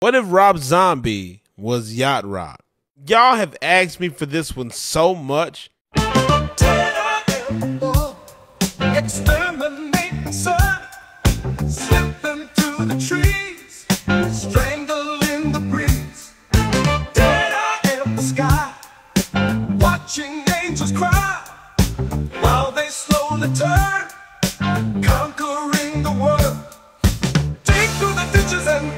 What if Rob Zombie was Yacht Rock? Y'all have asked me for this one so much. Turn, conquering the world. Dig through the ditches and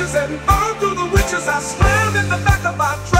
witches and all through the witches I slammed in the back of my truck.